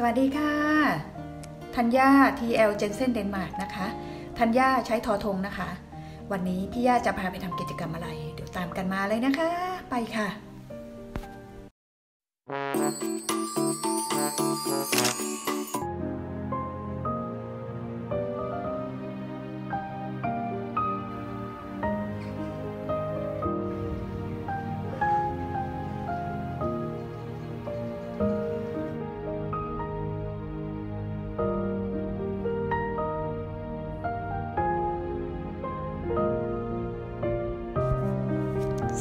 สวัสดีค่ะธัญญา TL เจนเซนเดนมาร์กนะคะธัญญาใช้ทอทงนะคะ วันนี้พี่ย่าจะพาไปทำกิจกรรมอะไร เดี๋ยวตามกันมาเลยนะคะ ไปค่ะ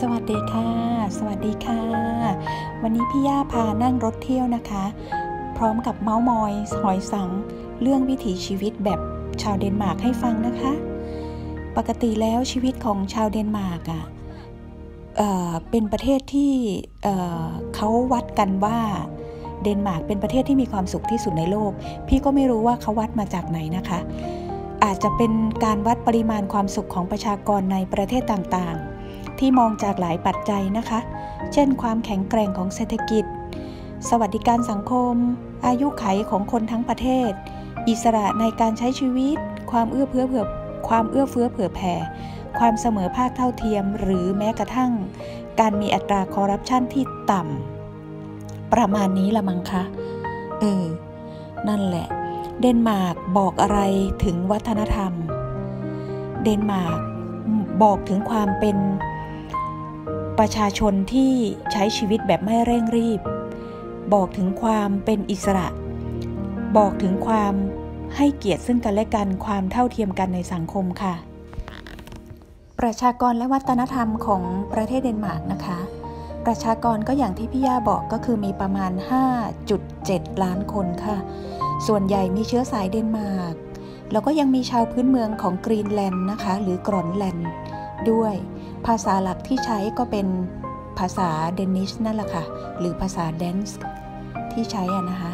สวัสดีค่ะ สวัสดีค่ะ วันนี้พี่ย่าพานั่งรถเที่ยวนะคะ พร้อมกับเม้าท์มอยหอยสังข์ เรื่องวิถีชีวิตแบบชาวเดนมาร์กให้ฟังนะคะ ปกติแล้วชีวิตของชาวเดนมาร์กอะเเป็นประเทศที่เเขาวัดกันว่าเดนมาร์กเป็นประเทศที่มีความสุขที่สุดในโลก พี่ก็ไม่รู้ว่าเขาวัดมาจากไหนนะคะ อาจจะเป็นการวัดปริมาณความสุขของประชากรในประเทศต่างๆ ที่มองจากหลายปัจจัยนะคะ เช่น ความแข็งแกร่งของเศรษฐกิจ สวัสดิการสังคม อายุไขของคนทั้งประเทศ อิสระในการใช้ชีวิต ความเอื้อเฟื้อเผื่อความเอื้อเฟื้อเผื่อแผ่ ความเสมอภาคเท่าเทียม หรือแม้กระทั่ง การมีอัตราคอร์รัปชันที่ต่ำประมาณนี้ละมั้งคะเออนั่นแหละ เดนมาร์กบอกอะไรถึงวัฒนธรรม เดนมาร์กบอกถึงความเป็น ประชาชนที่ใช้ชีวิตแบบไม่เร่งรีบ บอกถึงความเป็นอิสระ บอกถึงความให้เกียรติซึ่งกันและกันความเท่าเทียมกันในสังคมค่ะ ประชากรและวัฒนธรรมของประเทศเดนมาร์กนะคะ ประชากรก็อย่างที่พี่ย่าบอกก็คือมีประมาณ 5.7 ล้านคนค่ะ ส่วนใหญ่มีเชื้อสายเดนมาร์กแล้วก็ยังมีชาวพื้นเมืองของกรีนแลนด์นะคะ หรือกรอนแลนด์ ด้วย ภาษาหลักที่ใช้ก็เป็นภาษา Danish นั่นแหละค่ะ หรือภาษา dansk ที่ใช้อะนะคะ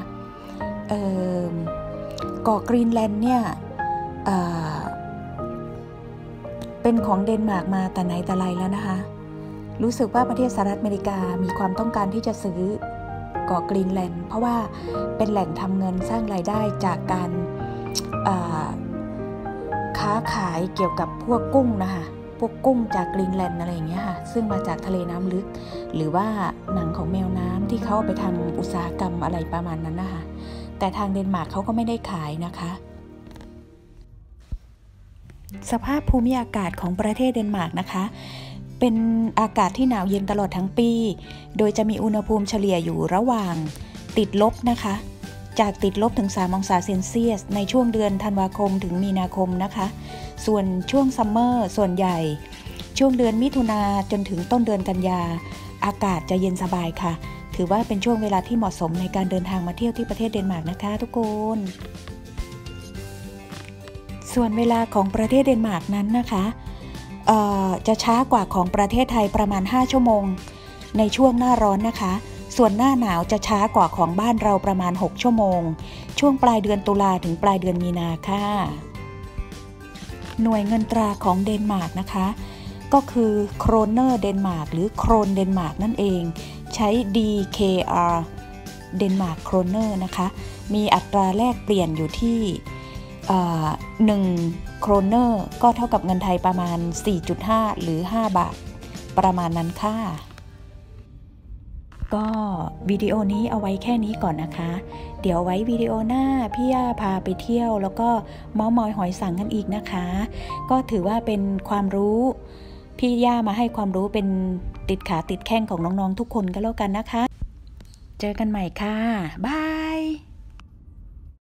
เกาะกรีนแลนด์เนี่ยเป็นของเดนมาร์กมาแต่ไหนแต่ไรแล้วนะคะ รู้สึกว่าประเทศสหรัฐอเมริกามีความต้องการที่จะซื้อเกาะกรีนแลนด์ เพราะว่าเป็นแหล่งทำเงินสร้างรายได้จากการค้าขายเกี่ยวกับพวกกุ้งนะคะ พวกกุ้งจากกรีนแลนด์อะไรอย่างเงี้ยค่ะ ซึ่งมาจากทะเลน้ำลึก หรือว่าหนังของแมวน้ำที่เขาไปทำอุตสาหกรรมอะไรประมาณนั้นนะคะ แต่ทางเดนมาร์กเขาก็ไม่ได้ขายนะคะ สภาพภูมิอากาศของประเทศเดนมาร์กนะคะ เป็นอากาศที่หนาวเย็นตลอดทั้งปี โดยจะมีอุณหภูมิเฉลี่ยอยู่ระหว่างติดลบนะคะ จากติดลบถึง 3 องศาเซนเซียส ในช่วงเดือนธันวาคมถึงมีนาคมนะคะ ส่วนช่วง summer ส่วนใหญ่ ช่วงเดือนมิถุนาจนถึงต้นเดือนกันยา อากาศจะเย็นสบายค่ะ ถือว่าเป็นช่วงเวลาที่เหมาะสมในการเดินทางมาเที่ยวที่ประเทศเดนมาร์กนะคะ ทุกคนส่วนเวลาของประเทศเดนมาร์กนั้นนะคะจะช้ากว่าของประเทศไทยประมาณ 5 ชั่วโมง ในช่วงหน้าร้อนนะคะ ส่วนหน้าหนาวจะช้ากว่าของบ้านเราประมาณ 6 ชั่วโมง ช่วงปลายเดือนตุลาถึงปลายเดือนมีนาค่ะ หน่วยเงินตราของเดนมาร์กนะคะ ก็คือโครเนอร์เดนมาร์กหรือโครนเดนมาร์กนั่นเอง ใช้ DKR เดนมาร์กโครเนอร์นะคะ มีอัตราแลกเปลี่ยนอยู่ที่หนึ่งโครเนอร์ก็เท่ากับเงินไทยประมาณ 4.5 หรือ 5 บาท ประมาณนั้นค่ะ ก็วิดีโอนี้เอาไว้แค่นี้ก่อนนะคะ เดี๋ยวไว้วิดีโอหน้าพี่ย่าพาไปเที่ยว แล้วก็เม้าท์มอยหอยสังข์กันอีกนะคะ ก็ถือว่าเป็นความรู้พี่ย่ามาให้ความรู้เป็นติดขาติดแข้งของน้องๆทุกคนก็แล้วกันนะคะ เจอกันใหม่ค่ะบาย